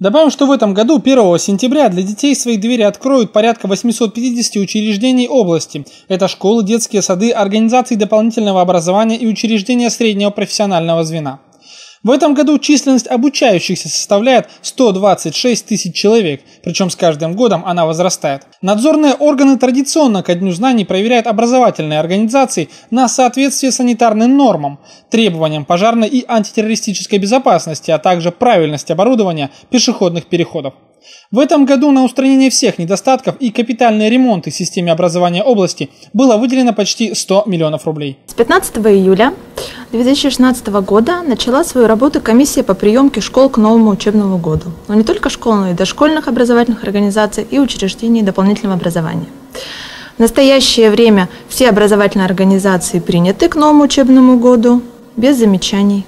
Добавим, что в этом году 1 сентября для детей свои двери откроют порядка 850 учреждений области. Это школы, детские сады, организации дополнительного образования и учреждения среднего профессионального звена. В этом году численность обучающихся составляет 126 тысяч человек, причем с каждым годом она возрастает. Надзорные органы традиционно ко Дню знаний проверяют образовательные организации на соответствие санитарным нормам, требованиям пожарной и антитеррористической безопасности, а также правильность оборудования пешеходных переходов. В этом году на устранение всех недостатков и капитальные ремонты системе образования области было выделено почти 100 миллионов рублей. С 15 июля 2016 года начала свою работу комиссия по приемке школ к новому учебному году. Но не только школ, но и дошкольных образовательных организаций и учреждений дополнительного образования. В настоящее время все образовательные организации приняты к новому учебному году без замечаний.